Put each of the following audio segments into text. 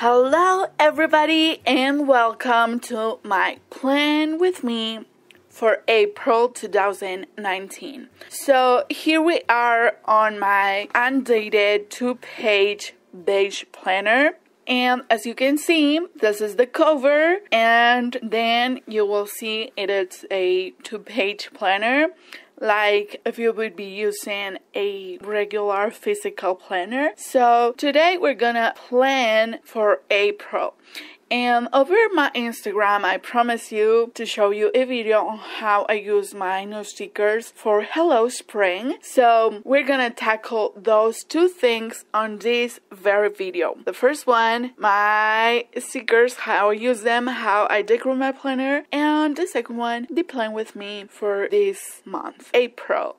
Hello, everybody, and welcome to my plan with me for April 2019. So, here we are on my undated two page beige planner. And as you can see, this is the cover, and then you will see it is a two page planner like if you would be using a regular physical planner. So today we're gonna plan for April. And over my Instagram, I promise you to show you a video on how I use my new stickers for Hello Spring. So we're gonna tackle those two things on this very video. The first one, my stickers, how I use them, how I decorate my planner, and the second one, the plan with me for this month, April.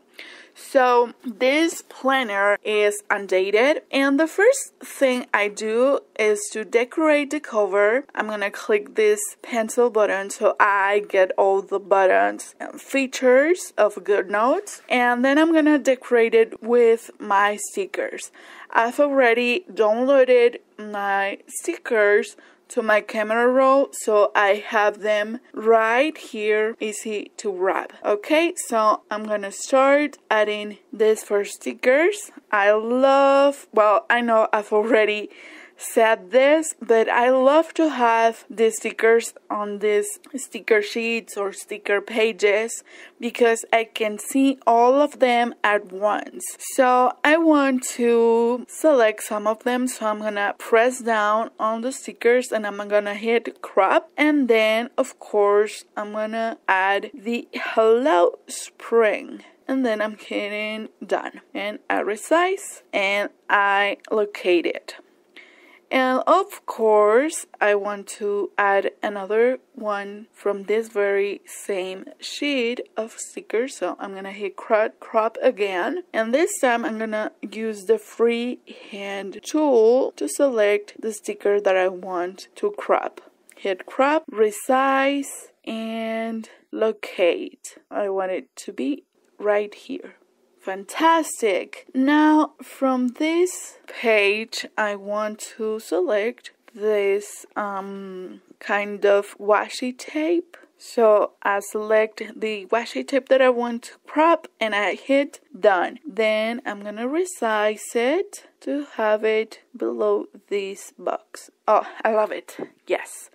So this planner is undated and the first thing I do is to decorate the cover. I'm gonna click this pencil button so I get all the buttons and features of GoodNotes and then I'm gonna decorate it with my stickers. I've already downloaded my stickers to my camera roll so I have them right here easy to wrap. Okay so I'm gonna start adding this for stickers. I love well I know I've already said this, but I love to have the stickers on these sticker sheets or sticker pages because I can see all of them at once. So I want to select some of them, so I'm gonna press down on the stickers and I'm gonna hit crop and then of course I'm gonna add the hello spring and then I'm hitting done and I resize and I locate it. And of course, I want to add another one from this very same sheet of stickers. So I'm gonna hit crop, crop again. And this time I'm gonna use the freehand tool to select the sticker that I want to crop. Hit crop, resize, and locate. I want it to be right here. Fantastic! Now from this page I want to select this um, kind of washi tape. So I select the washi tape that I want to crop and I hit done. Then I'm gonna resize it to have it below this box. Oh, I love it. Yes.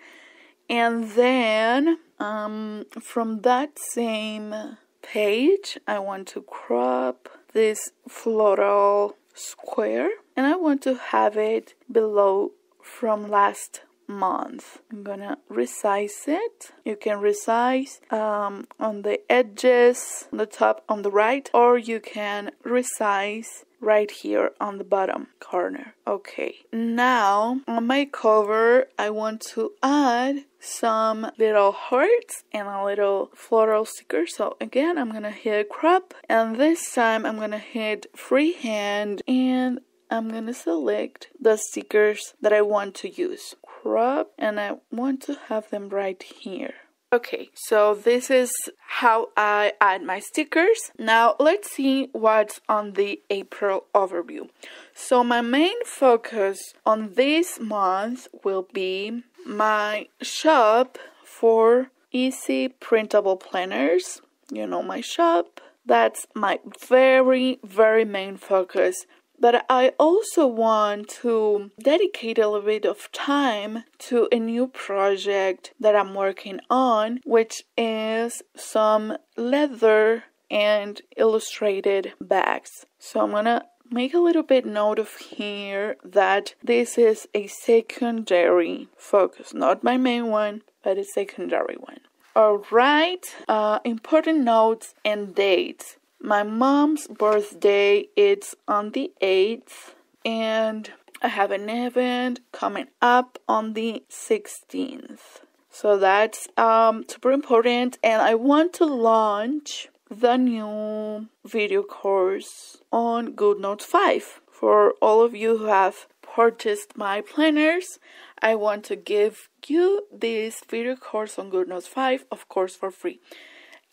And then um, from that same page, I want to crop this floral square and I want to have it below from last month. I'm gonna resize it. You can resize um, on the edges, on the top, on the right, or you can resize right here on the bottom corner. Okay, now on my cover, I want to add some little hearts and a little floral sticker. So again, I'm gonna hit crop and this time I'm gonna hit freehand and I'm gonna select the stickers that I want to use. Crop and I want to have them right here. Okay, so this is how I add my stickers. Now let's see what's on the April overview. So my main focus on this month will be my shop for easy printable planners. You know my shop. That's my very, very main focus but I also want to dedicate a little bit of time to a new project that I'm working on, which is some leather and illustrated bags. So I'm gonna make a little bit note of here that this is a secondary focus, not my main one, but a secondary one. Alright, uh, important notes and dates. My mom's birthday it's on the 8th and I have an event coming up on the 16th. So that's um, super important and I want to launch the new video course on GoodNotes 5. For all of you who have purchased my planners, I want to give you this video course on GoodNotes 5, of course, for free.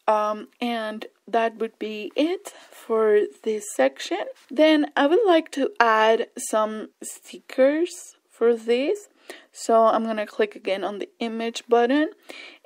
Um, and that would be it for this section. Then I would like to add some stickers for this. So I'm gonna click again on the image button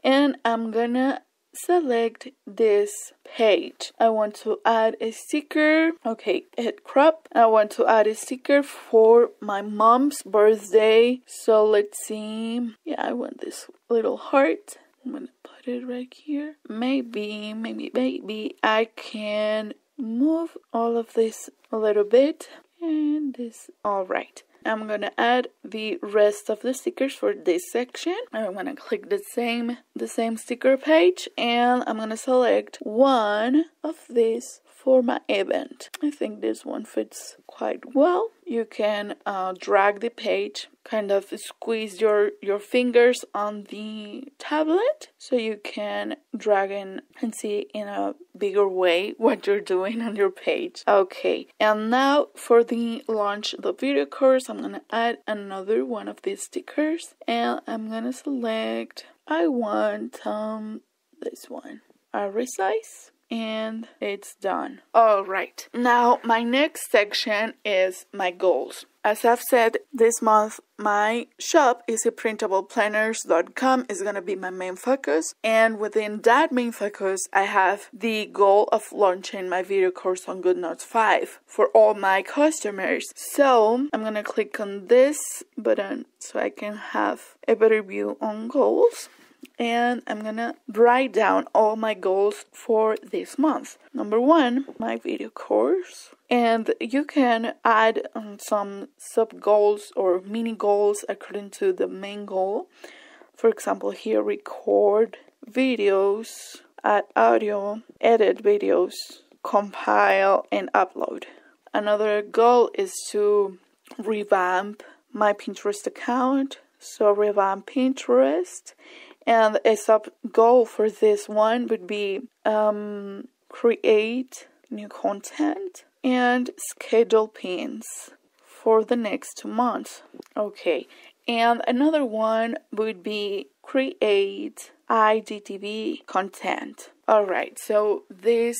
and I'm gonna select this page. I want to add a sticker. Okay, hit crop. I want to add a sticker for my mom's birthday. So let's see. Yeah, I want this little heart. I'm gonna put it right here. Maybe, maybe, maybe I can move all of this a little bit and this all right I'm gonna add the rest of the stickers for this section. I'm gonna click the same the same sticker page and I'm gonna select one of these for my event. I think this one fits quite well. You can uh, drag the page, kind of squeeze your, your fingers on the tablet so you can drag in and see in a bigger way what you're doing on your page. Okay, and now for the launch the video course, I'm gonna add another one of these stickers and I'm gonna select, I want um this one, a resize and it's done. Alright, now my next section is my goals. As I've said, this month my shop, easyprintableplanners.com, is going to be my main focus. And within that main focus, I have the goal of launching my video course on GoodNotes 5 for all my customers. So I'm going to click on this button so I can have a better view on goals and I'm gonna write down all my goals for this month. Number one, my video course, and you can add um, some sub goals or mini goals according to the main goal. For example, here record videos, add audio, edit videos, compile, and upload. Another goal is to revamp my Pinterest account. So, revamp Pinterest and a sub goal for this one would be um, create new content and schedule pins for the next two months. Okay, and another one would be create IGTV content. Alright, so this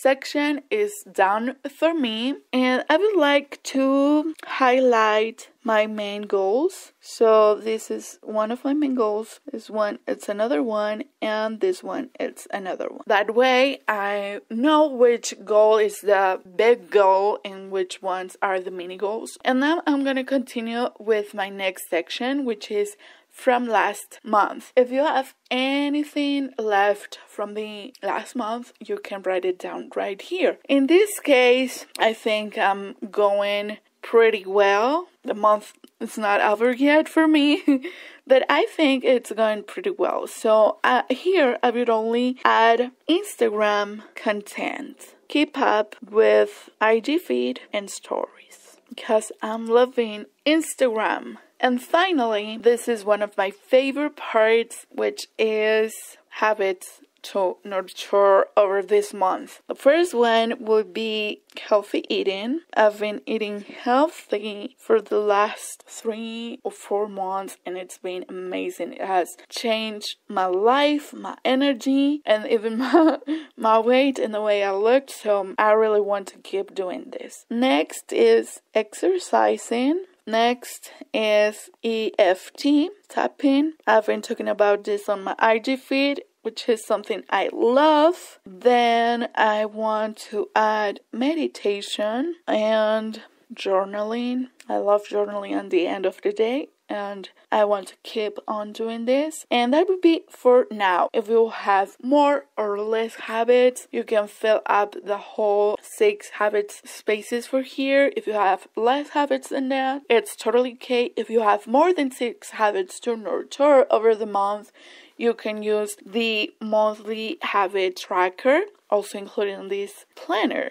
section is done for me and I would like to highlight my main goals. So this is one of my main goals. This one it's another one and this one it's another one. That way I know which goal is the big goal and which ones are the mini goals. And now I'm to continue with my next section which is from last month. If you have anything left from the last month, you can write it down right here. In this case, I think I'm going pretty well. The month is not over yet for me, but I think it's going pretty well. So uh, here I would only add Instagram content. Keep up with IG feed and stories because I'm loving Instagram. And finally, this is one of my favorite parts, which is habits to nurture over this month. The first one would be healthy eating. I've been eating healthy for the last three or four months and it's been amazing. It has changed my life, my energy, and even my, my weight and the way I looked. So I really want to keep doing this. Next is exercising. Next is EFT tapping. I've been talking about this on my IG feed, which is something I love. Then I want to add meditation and journaling. I love journaling at the end of the day and I want to keep on doing this. And that would be for now. If you have more or less habits, you can fill up the whole six habits spaces for here. If you have less habits than that, it's totally okay. If you have more than six habits to nurture over the month, you can use the monthly habit tracker also including this planner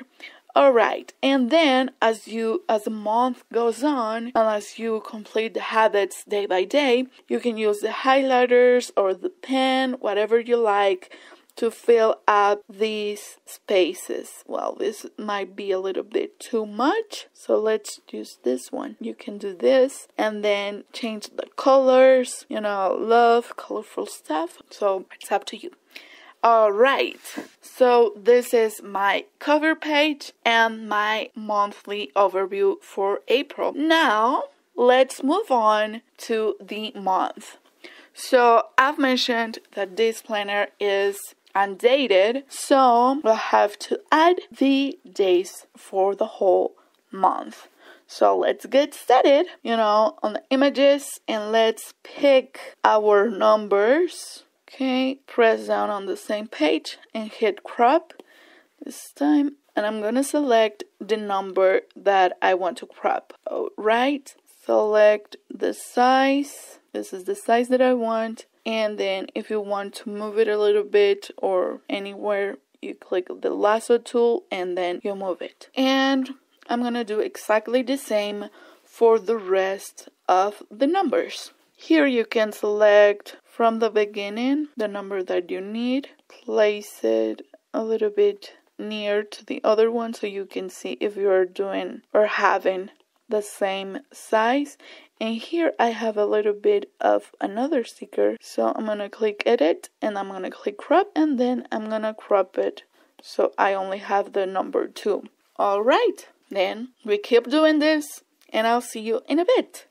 all right and then as you as the month goes on and as you complete the habits day by day you can use the highlighters or the pen whatever you like to fill up these spaces. Well, this might be a little bit too much, so let's use this one. You can do this and then change the colors. You know, love colorful stuff, so it's up to you. Alright, so this is my cover page and my monthly overview for April. Now, let's move on to the month. So I've mentioned that this planner is undated, so we'll have to add the days for the whole month. So let's get started, you know, on the images and let's pick our numbers. Okay, press down on the same page and hit crop this time. And I'm gonna select the number that I want to crop. All right, select the size. This is the size that I want. And then if you want to move it a little bit or anywhere, you click the lasso tool and then you move it. And I'm gonna do exactly the same for the rest of the numbers. Here you can select from the beginning the number that you need, place it a little bit near to the other one so you can see if you're doing or having the same size. And here I have a little bit of another sticker so I'm gonna click edit and I'm gonna click crop and then I'm gonna crop it. So I only have the number 2 alright then we keep doing this and I'll see you in a bit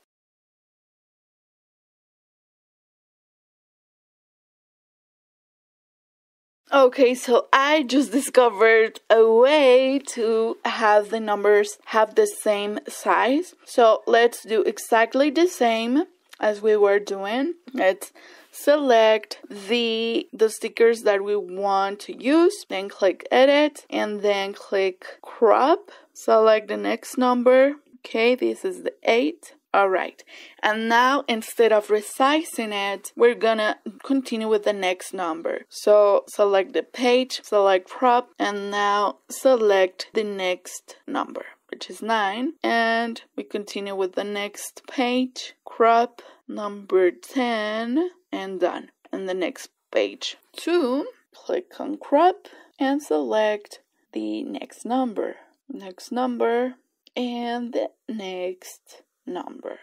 Okay, so I just discovered a way to have the numbers have the same size. So let's do exactly the same as we were doing. Let's select the the stickers that we want to use, then click edit and then click crop. Select the next number. Okay, this is the 8. Alright, and now instead of resizing it, we're gonna continue with the next number. So select the page, select crop, and now select the next number, which is 9. And we continue with the next page, crop, number 10, and done. And the next page, 2, click on crop, and select the next number. Next number, and the next number.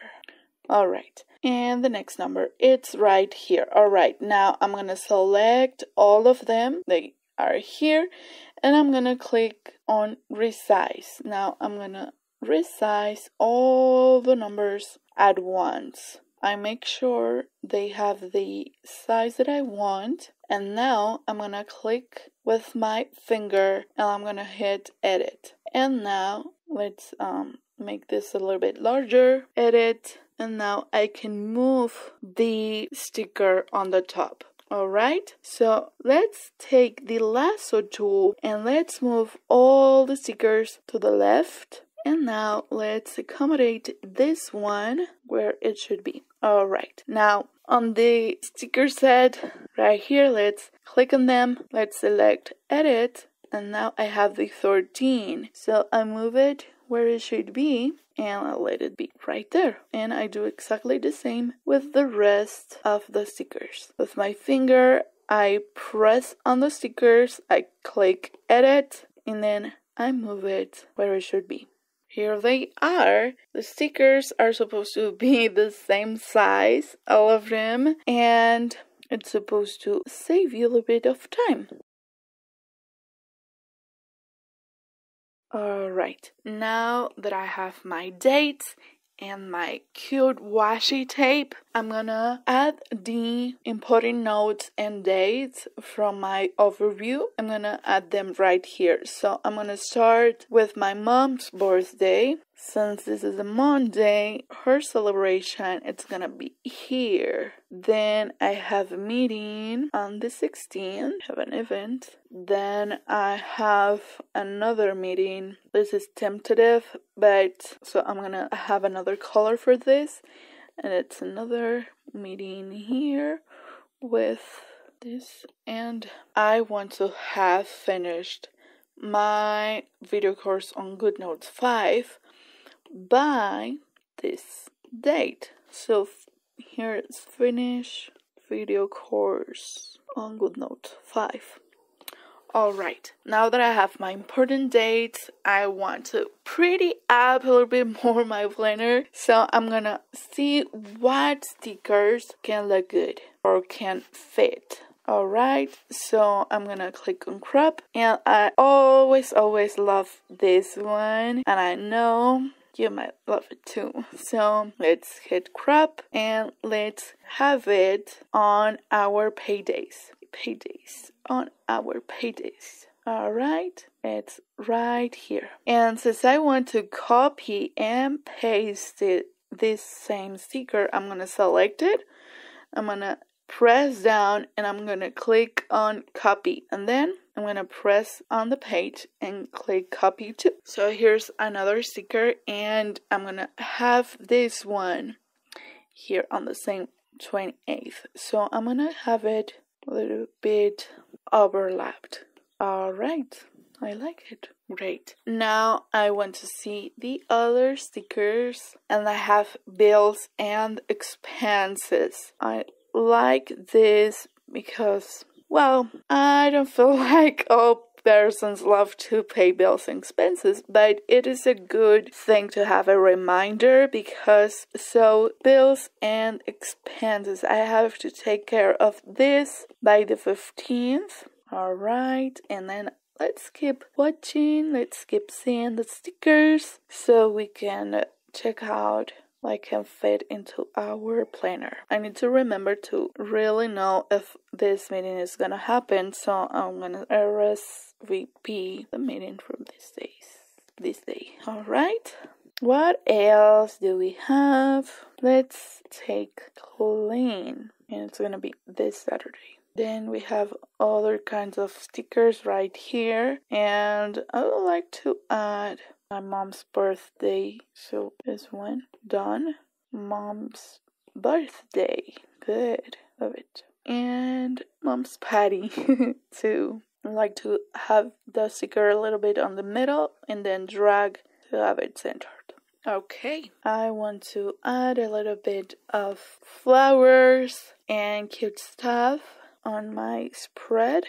All right, and the next number, it's right here. All right, now I'm gonna select all of them. They are here, and I'm gonna click on resize. Now I'm gonna resize all the numbers at once. I make sure they have the size that I want, and now I'm gonna click with my finger and I'm gonna hit edit. And now let's um make this a little bit larger, edit, and now I can move the sticker on the top. Alright, so let's take the lasso tool and let's move all the stickers to the left. And now let's accommodate this one where it should be. Alright, now on the sticker set right here, let's click on them. Let's select edit and now I have the 13. So I move it where it should be and I let it be right there. And I do exactly the same with the rest of the stickers. With my finger, I press on the stickers, I click edit, and then I move it where it should be. Here they are. The stickers are supposed to be the same size, all of them, and it's supposed to save you a little bit of time. Alright, now that I have my dates and my cute washi tape, I'm gonna add the important notes and dates from my overview. I'm gonna add them right here. So I'm gonna start with my mom's birthday since this is a Monday, her celebration it's gonna be here. Then I have a meeting on the 16th, have an event. Then I have another meeting. This is tentative, but so I'm gonna have another color for this, and it's another meeting here with this. And I want to have finished my video course on GoodNotes 5 by this date. So here it's finish video course on GoodNote 5. Alright, now that I have my important dates, I want to pretty up a little bit more my planner. So I'm gonna see what stickers can look good or can fit. Alright, so I'm gonna click on crop and I always always love this one and I know you might love it too. So let's hit crop and let's have it on our paydays. Paydays on our paydays. Alright, it's right here. And since I want to copy and paste it, this same sticker, I'm gonna select it. I'm gonna press down and I'm gonna click on copy and then I'm gonna press on the page and click copy too. So here's another sticker and I'm gonna have this one here on the same 28th. So I'm gonna have it a little bit overlapped. Alright, I like it. Great. Now I want to see the other stickers and I have bills and expenses. I like this because, well, I don't feel like all persons love to pay bills and expenses, but it is a good thing to have a reminder because so bills and expenses, I have to take care of this by the 15th. All right, and then let's keep watching, let's keep seeing the stickers so we can check out like can fit into our planner. I need to remember to really know if this meeting is gonna happen, so I'm gonna RSVP the meeting from this day. This day, all right. What else do we have? Let's take clean, and it's gonna be this Saturday. Then we have other kinds of stickers right here, and I would like to add my mom's birthday. So this one done. Mom's birthday. Good. Love it. And mom's patty too. I like to have the sticker a little bit on the middle and then drag to have it centered. Okay, I want to add a little bit of flowers and cute stuff on my spread.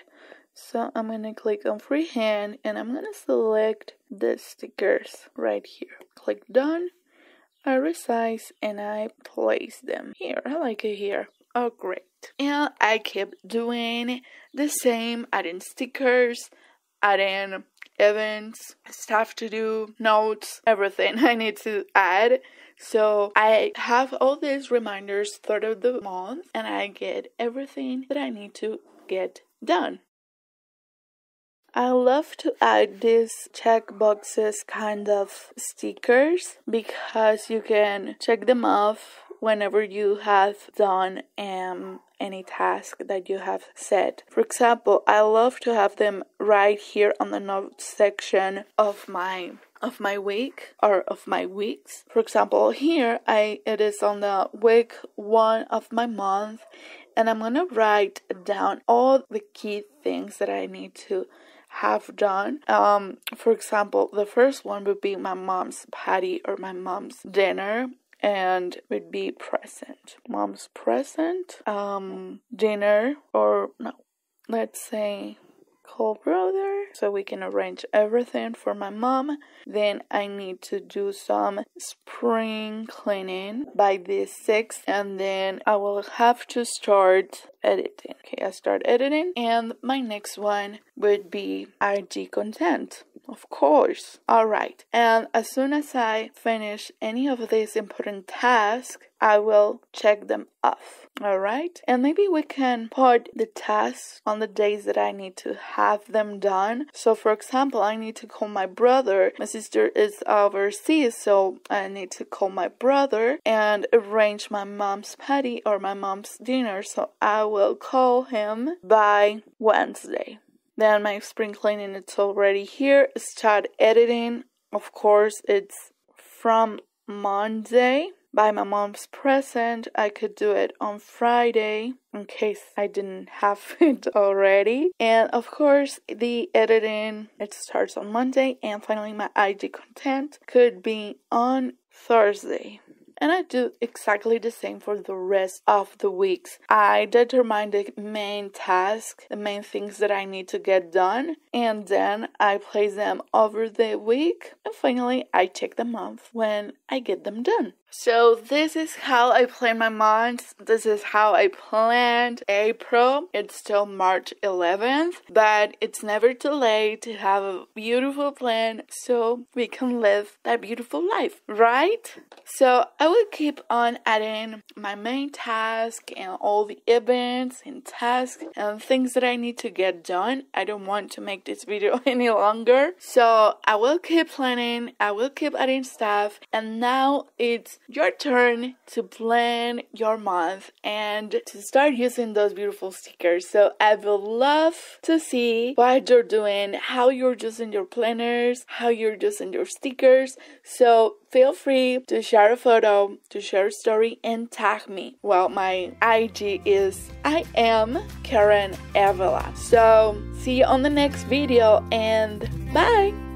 So I'm gonna click on freehand and I'm gonna select the stickers right here. Click done. I resize and I place them here. I like it here. Oh great. And I keep doing the same, adding stickers, adding events, stuff to do, notes, everything I need to add. So I have all these reminders throughout the month and I get everything that I need to get done. I love to add these check boxes kind of stickers because you can check them off whenever you have done um, any task that you have set. For example, I love to have them right here on the notes section of my of my week or of my weeks. For example, here I it is on the week 1 of my month and I'm going to write down all the key things that I need to have done. Um, for example, the first one would be my mom's patty or my mom's dinner and would be present. Mom's present, um, dinner, or no, let's say call brother so we can arrange everything for my mom then i need to do some spring cleaning by the 6th and then i will have to start editing okay i start editing and my next one would be ig content of course. Alright, and as soon as I finish any of these important tasks, I will check them off. Alright, and maybe we can put the tasks on the days that I need to have them done. So, for example, I need to call my brother. My sister is overseas, so I need to call my brother and arrange my mom's party or my mom's dinner. So, I will call him by Wednesday. Then my spring cleaning it's already here. Start editing. Of course, it's from Monday. By my mom's present, I could do it on Friday in case I didn't have it already. And of course, the editing it starts on Monday, and finally, my IG content could be on Thursday and I do exactly the same for the rest of the weeks. I determine the main task, the main things that I need to get done, and then I place them over the week, and finally I check them off when I get them done. So this is how I plan my months. This is how I planned April. It's still March 11th, but it's never too late to have a beautiful plan so we can live that beautiful life, right? So I will keep on adding my main task and all the events and tasks and things that I need to get done. I don't want to make this video any longer. So I will keep planning, I will keep adding stuff, and now it's your turn to plan your month and to start using those beautiful stickers. So I would love to see what you're doing, how you're using your planners, how you're using your stickers. So feel free to share a photo, to share a story, and tag me. Well, my IG is I am Karen Avila. So see you on the next video and bye!